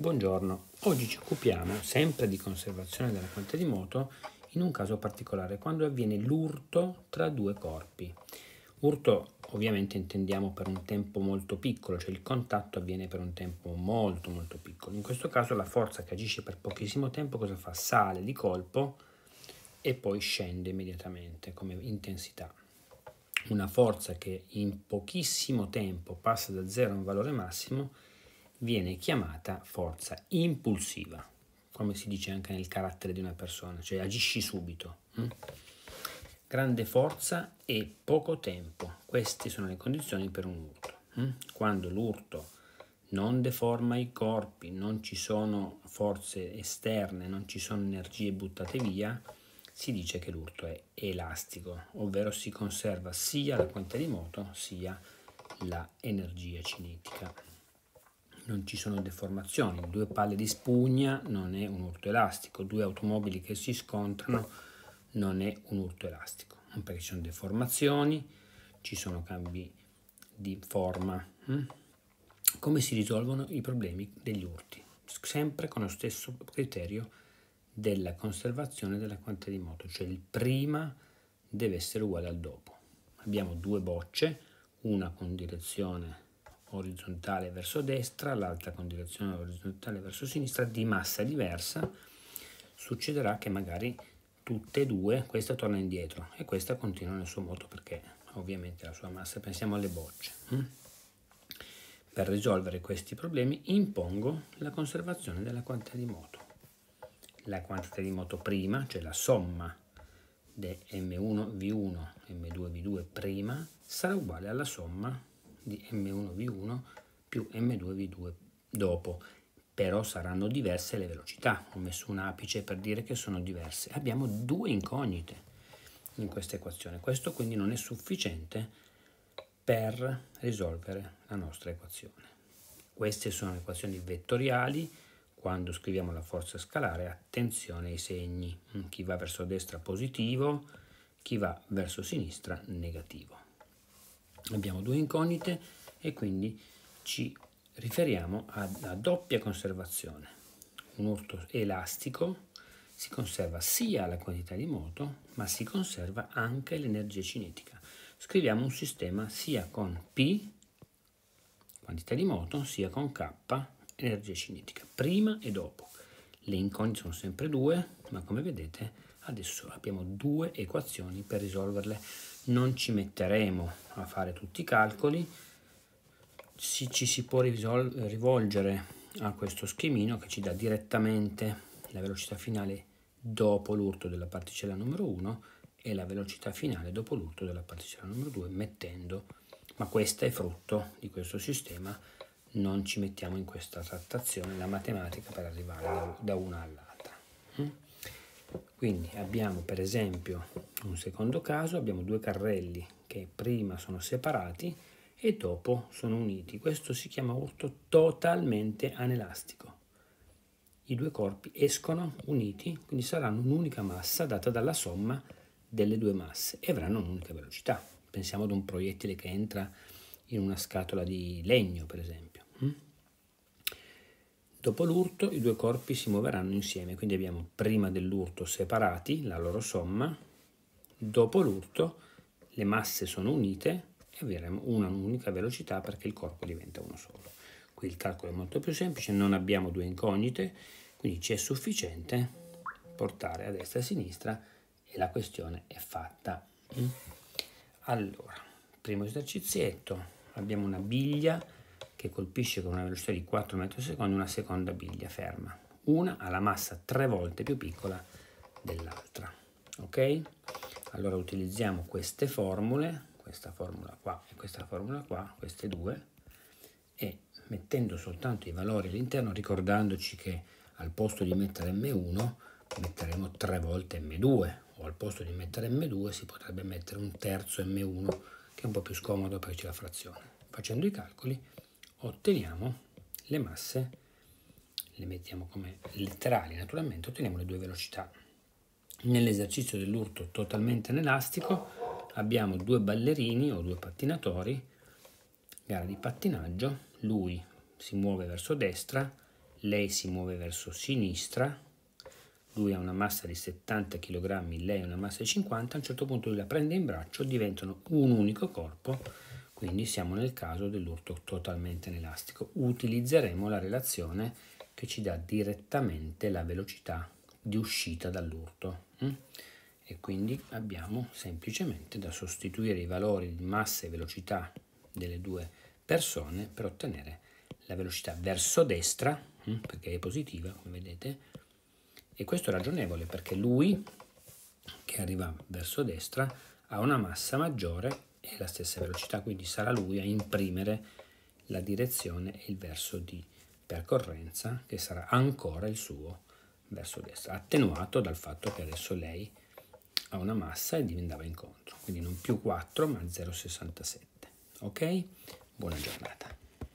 Buongiorno, oggi ci occupiamo sempre di conservazione della quantità di moto in un caso particolare, quando avviene l'urto tra due corpi. Urto ovviamente intendiamo per un tempo molto piccolo, cioè il contatto avviene per un tempo molto molto piccolo. In questo caso la forza che agisce per pochissimo tempo cosa fa? Sale di colpo e poi scende immediatamente come intensità. Una forza che in pochissimo tempo passa da 0 a un valore massimo viene chiamata forza impulsiva, come si dice anche nel carattere di una persona, cioè agisci subito. Hm? Grande forza e poco tempo, queste sono le condizioni per un urto. Hm? Quando l'urto non deforma i corpi, non ci sono forze esterne, non ci sono energie buttate via, si dice che l'urto è elastico, ovvero si conserva sia la quantità di moto sia l'energia cinetica non ci sono deformazioni, due palle di spugna non è un urto elastico, due automobili che si scontrano non è un urto elastico, perché ci sono deformazioni, ci sono cambi di forma. Hm? Come si risolvono i problemi degli urti? Sempre con lo stesso criterio della conservazione della quantità di moto, cioè il prima deve essere uguale al dopo. Abbiamo due bocce, una con direzione orizzontale verso destra, l'altra con direzione orizzontale verso sinistra, di massa diversa, succederà che magari tutte e due, questa torna indietro e questa continua nel suo moto perché ovviamente la sua massa, pensiamo alle bocce. Hm? Per risolvere questi problemi impongo la conservazione della quantità di moto. La quantità di moto prima, cioè la somma di M1V1 M2V2 prima, sarà uguale alla somma di M1V1 più M2V2 dopo, però saranno diverse le velocità. Ho messo un apice per dire che sono diverse. Abbiamo due incognite in questa equazione. Questo quindi non è sufficiente per risolvere la nostra equazione. Queste sono equazioni vettoriali. Quando scriviamo la forza scalare, attenzione ai segni. Chi va verso destra positivo, chi va verso sinistra negativo abbiamo due incognite e quindi ci riferiamo alla doppia conservazione. Un urto elastico si conserva sia la quantità di moto, ma si conserva anche l'energia cinetica. Scriviamo un sistema sia con P, quantità di moto, sia con K, energia cinetica, prima e dopo. Le incognite sono sempre due, ma come vedete adesso abbiamo due equazioni per risolverle non ci metteremo a fare tutti i calcoli, si, ci si può rivolgere a questo schemino che ci dà direttamente la velocità finale dopo l'urto della particella numero 1 e la velocità finale dopo l'urto della particella numero 2 mettendo, ma questa è frutto di questo sistema, non ci mettiamo in questa trattazione la matematica per arrivare da, da una all'altra. Mm? Quindi abbiamo per esempio un secondo caso, abbiamo due carrelli che prima sono separati e dopo sono uniti. Questo si chiama urto totalmente anelastico. I due corpi escono uniti, quindi saranno un'unica massa data dalla somma delle due masse e avranno un'unica velocità. Pensiamo ad un proiettile che entra in una scatola di legno, per esempio. Hm? Dopo l'urto i due corpi si muoveranno insieme, quindi abbiamo prima dell'urto separati la loro somma, dopo l'urto le masse sono unite e avremo una unica velocità perché il corpo diventa uno solo. Qui il calcolo è molto più semplice, non abbiamo due incognite, quindi ci è sufficiente portare a destra e a sinistra e la questione è fatta. Allora, primo esercizietto, abbiamo una biglia che colpisce con una velocità di 4 metri al secondo una seconda biglia ferma. Una ha la massa tre volte più piccola dell'altra. Ok? Allora utilizziamo queste formule, questa formula qua e questa formula qua, queste due, e mettendo soltanto i valori all'interno, ricordandoci che al posto di mettere M1 metteremo 3 volte M2 o al posto di mettere M2 si potrebbe mettere un terzo M1 che è un po' più scomodo perché c'è la frazione. Facendo i calcoli otteniamo le masse, le mettiamo come letterali naturalmente, otteniamo le due velocità. Nell'esercizio dell'urto totalmente anelastico abbiamo due ballerini o due pattinatori, gara di pattinaggio, lui si muove verso destra, lei si muove verso sinistra, lui ha una massa di 70 kg, lei ha una massa di 50, a un certo punto lui la prende in braccio, diventano un unico corpo, quindi siamo nel caso dell'urto totalmente inelastico. Utilizzeremo la relazione che ci dà direttamente la velocità di uscita dall'urto. Hm? E quindi abbiamo semplicemente da sostituire i valori di massa e velocità delle due persone per ottenere la velocità verso destra, hm? perché è positiva, come vedete, e questo è ragionevole perché lui, che arriva verso destra, ha una massa maggiore e la stessa velocità, quindi sarà lui a imprimere la direzione e il verso di percorrenza che sarà ancora il suo verso destra, attenuato dal fatto che adesso lei ha una massa e diventava incontro, quindi non più 4 ma 0,67. Ok? Buona giornata.